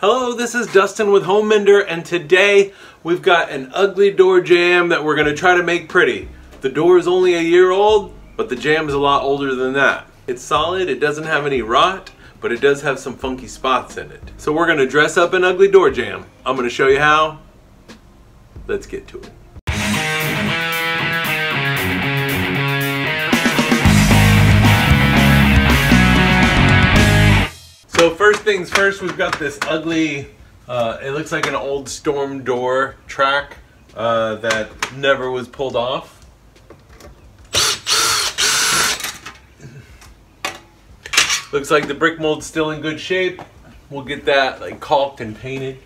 Hello, this is Dustin with Home Mender, and today we've got an ugly door jamb that we're going to try to make pretty. The door is only a year old, but the jamb is a lot older than that. It's solid, it doesn't have any rot, but it does have some funky spots in it. So we're going to dress up an ugly door jamb. I'm going to show you how. Let's get to it. So first things first, we've got this ugly, uh, it looks like an old storm door track uh, that never was pulled off. Looks like the brick mold's still in good shape. We'll get that like caulked and painted.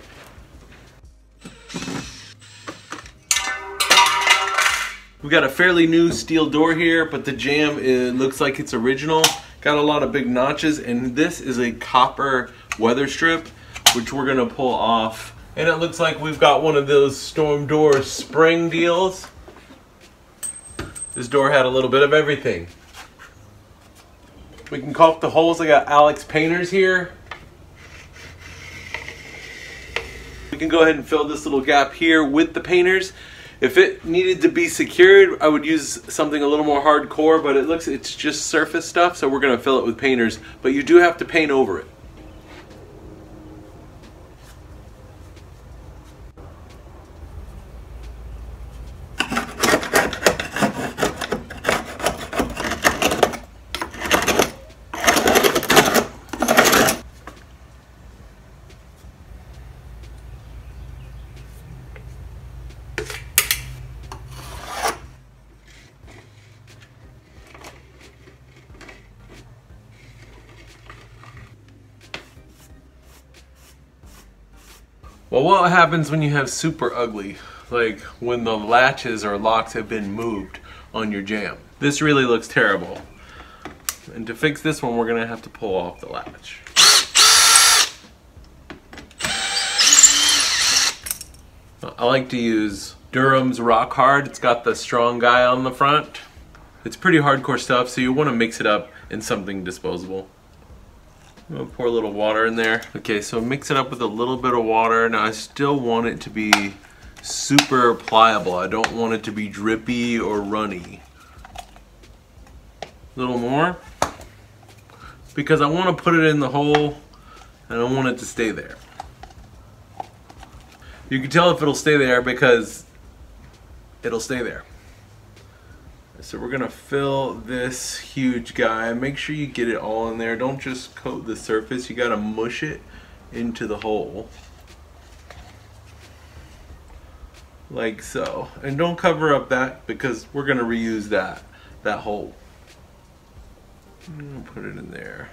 We got a fairly new steel door here, but the jamb it looks like it's original. Got a lot of big notches, and this is a copper weather strip, which we're gonna pull off. And it looks like we've got one of those storm door spring deals. This door had a little bit of everything. We can caulk the holes. I got Alex Painters here. We can go ahead and fill this little gap here with the painters. If it needed to be secured, I would use something a little more hardcore, but it looks, it's just surface stuff, so we're gonna fill it with painters, but you do have to paint over it. Well, what happens when you have super ugly, like when the latches or locks have been moved on your jamb. This really looks terrible. And to fix this one, we're gonna have to pull off the latch. I like to use Durham's Rock Hard. It's got the strong guy on the front. It's pretty hardcore stuff, so you wanna mix it up in something disposable. I'm gonna pour a little water in there. Okay, so mix it up with a little bit of water. Now I still want it to be super pliable. I don't want it to be drippy or runny. A little more. Because I want to put it in the hole and I want it to stay there. You can tell if it'll stay there because it'll stay there. So we're gonna fill this huge guy. Make sure you get it all in there. Don't just coat the surface. You gotta mush it into the hole. Like so. And don't cover up that because we're gonna reuse that, that hole. Gonna put it in there.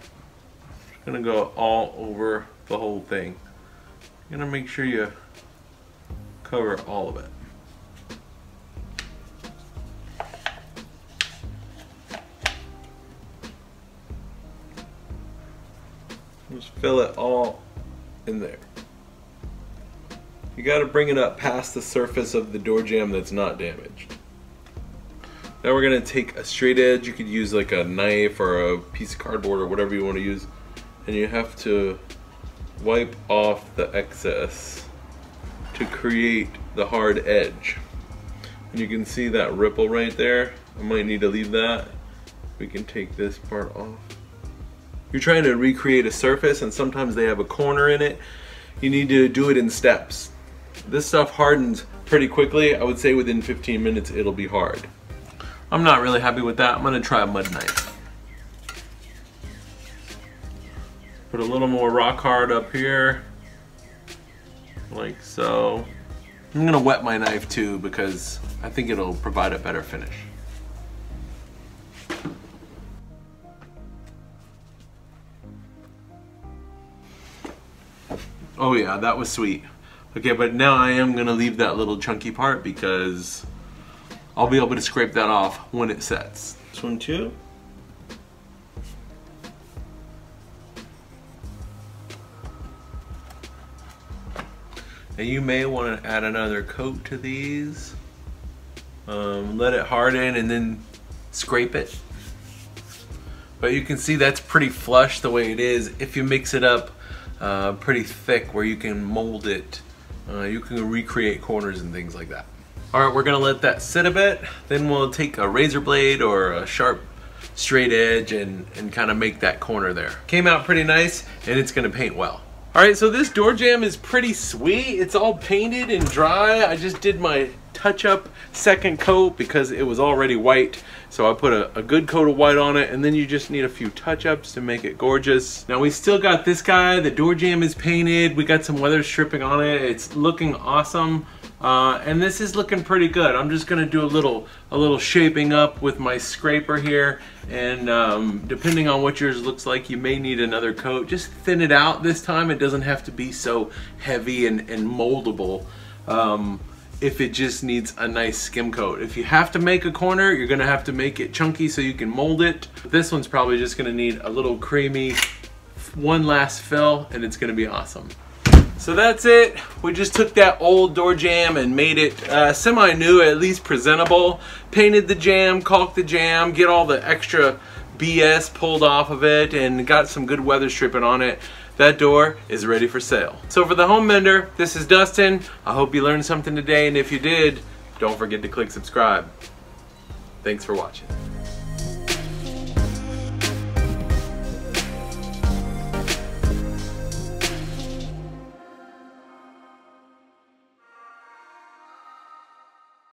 Gonna go all over the whole thing. Gonna make sure you cover all of it. Fill it all in there. You got to bring it up past the surface of the door jamb that's not damaged. Now we're to take a straight edge. You could use like a knife or a piece of cardboard or whatever you want to use. And you have to wipe off the excess to create the hard edge. And you can see that ripple right there. I might need to leave that. We can take this part off. You're trying to recreate a surface and sometimes they have a corner in it. You need to do it in steps. This stuff hardens pretty quickly. I would say within 15 minutes it'll be hard. I'm not really happy with that. I'm gonna try a mud knife. Put a little more rock hard up here, like so. I'm gonna wet my knife too because I think it'll provide a better finish. Oh yeah, that was sweet. Okay, but now I am gonna leave that little chunky part because I'll be able to scrape that off when it sets. This one too. Now you may want to add another coat to these. Um, let it harden and then scrape it. But you can see that's pretty flush the way it is. If you mix it up uh, pretty thick where you can mold it. Uh, you can recreate corners and things like that. All right, we're gonna let that sit a bit. Then we'll take a razor blade or a sharp straight edge and, and kind of make that corner there. Came out pretty nice and it's gonna paint well. All right, so this door jamb is pretty sweet. It's all painted and dry. I just did my touch up second coat because it was already white. So I put a, a, good coat of white on it and then you just need a few touch ups to make it gorgeous. Now we still got this guy, the door jamb is painted. We got some weather stripping on it. It's looking awesome. Uh, and this is looking pretty good. I'm just gonna do a little a little shaping up with my scraper here and um, depending on what yours looks like you may need another coat. Just thin it out this time. It doesn't have to be so heavy and, and moldable um, if it just needs a nice skim coat. If you have to make a corner you're gonna have to make it chunky so you can mold it. This one's probably just gonna need a little creamy one last fill and it's gonna be awesome. So that's it. We just took that old door jamb and made it uh, semi-new, at least presentable. Painted the jamb, caulked the jamb, get all the extra BS pulled off of it, and got some good weather stripping on it. That door is ready for sale. So for the home mender, this is Dustin. I hope you learned something today, and if you did, don't forget to click subscribe. Thanks for watching.